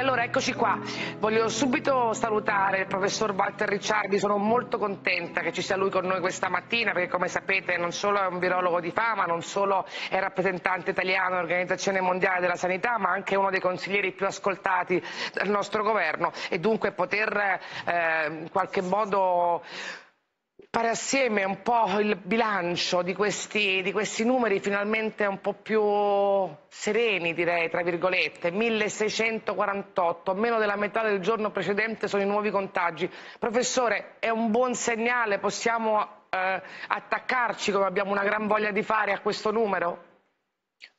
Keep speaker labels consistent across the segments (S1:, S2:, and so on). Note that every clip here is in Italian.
S1: allora eccoci qua, voglio subito salutare il professor Walter Ricciardi, sono molto contenta che ci sia lui con noi questa mattina perché come sapete non solo è un virologo di fama, non solo è rappresentante italiano dell'Organizzazione Mondiale della Sanità ma anche uno dei consiglieri più ascoltati dal nostro governo. E dunque poter eh, in qualche modo fare assieme un po' il bilancio di questi, di questi, numeri finalmente un po' più sereni, direi, tra virgolette, 1648, meno della metà del giorno precedente sono i nuovi contagi. Professore, è un buon segnale, possiamo eh, attaccarci come abbiamo una gran voglia di fare a questo numero?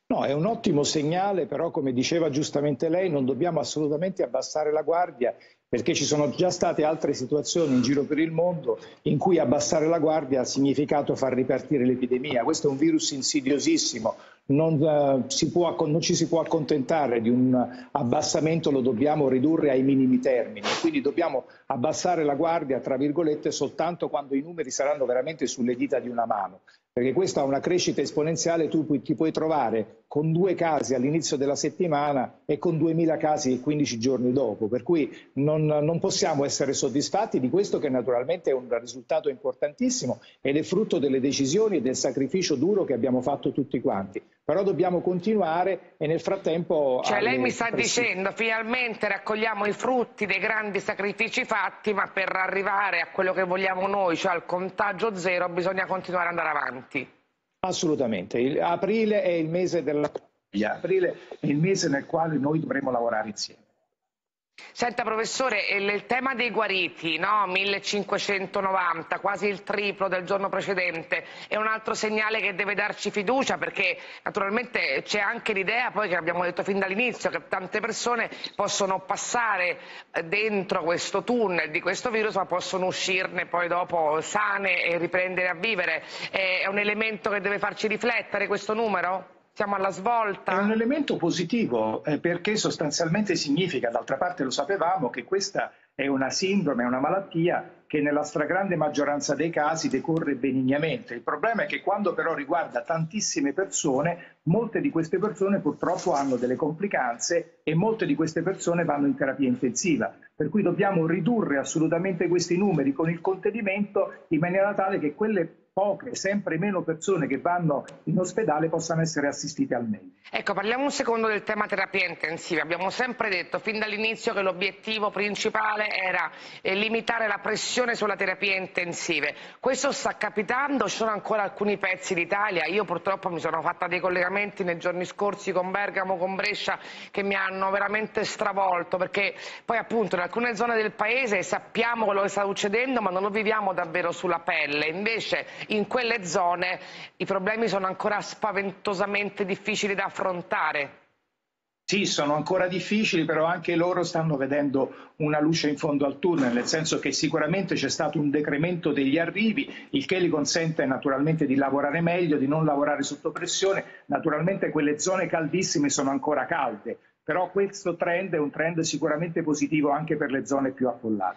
S2: No, è un ottimo segnale, però come diceva giustamente lei non dobbiamo assolutamente abbassare la guardia perché ci sono già state altre situazioni in giro per il mondo in cui abbassare la guardia ha significato far ripartire l'epidemia. Questo è un virus insidiosissimo, non, si può, non, ci si può accontentare di un abbassamento, lo dobbiamo ridurre ai minimi termini, quindi dobbiamo abbassare la guardia, tra virgolette, soltanto quando i numeri saranno veramente sulle dita di una mano perché questa ha una crescita esponenziale, tu ti puoi trovare con due casi all'inizio della settimana e con 2000 casi 15 giorni dopo, per cui non, non, possiamo essere soddisfatti di questo che naturalmente è un risultato importantissimo ed è frutto delle decisioni e del sacrificio duro che abbiamo fatto tutti quanti però dobbiamo continuare e nel frattempo...
S1: Cioè lei mi sta dicendo finalmente raccogliamo i frutti dei grandi sacrifici fatti, ma per arrivare a quello che vogliamo noi, cioè al contagio zero, bisogna continuare ad andare avanti.
S2: Assolutamente, il, aprile è il mese della... Aprile è il mese nel quale noi dovremo lavorare insieme.
S1: Senta professore, il tema dei guariti, no? 1590, quasi il triplo del giorno precedente, è un altro segnale che deve darci fiducia perché naturalmente c'è anche l'idea, poi che abbiamo detto fin dall'inizio, che tante persone possono passare dentro questo tunnel di questo virus ma possono uscirne poi dopo sane e riprendere a vivere. È un elemento che deve farci riflettere questo numero? Siamo alla svolta.
S2: È un elemento positivo eh, perché sostanzialmente significa, d'altra parte lo sapevamo, che questa è una sindrome, è una malattia che nella stragrande maggioranza dei casi decorre benignamente. Il problema è che quando però riguarda tantissime persone, molte di queste persone purtroppo hanno delle complicanze e molte di queste persone vanno in terapia intensiva. Per cui dobbiamo ridurre assolutamente questi numeri con il contenimento in maniera tale che quelle poche, sempre meno persone che vanno in ospedale possano essere assistite al meglio.
S1: Ecco, parliamo un secondo del tema terapia intensiva. Abbiamo sempre detto fin dall'inizio che l'obiettivo principale era eh, limitare la pressione sulla terapia intensive. Questo sta capitando, ci sono ancora alcuni pezzi d'Italia. Io purtroppo mi sono fatta dei collegamenti nei giorni scorsi con Bergamo, con Brescia, che mi hanno veramente stravolto, perché poi appunto in alcune zone del paese sappiamo quello che sta succedendo, ma non lo viviamo davvero sulla pelle. Invece in quelle zone i problemi sono ancora spaventosamente difficili da affrontare.
S2: Sì, sono ancora difficili, però anche loro stanno vedendo una luce in fondo al tunnel, nel senso che sicuramente c'è stato un decremento degli arrivi, il che gli consente naturalmente di lavorare meglio, di non lavorare sotto pressione. Naturalmente quelle zone caldissime sono ancora calde, però questo trend è un trend sicuramente positivo anche per le zone più affollate.